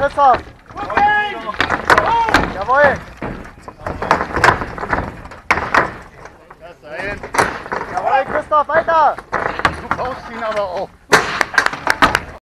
Christoph. Jawohl. Jawohl, Christoph, weiter. Du baust ihn aber auch.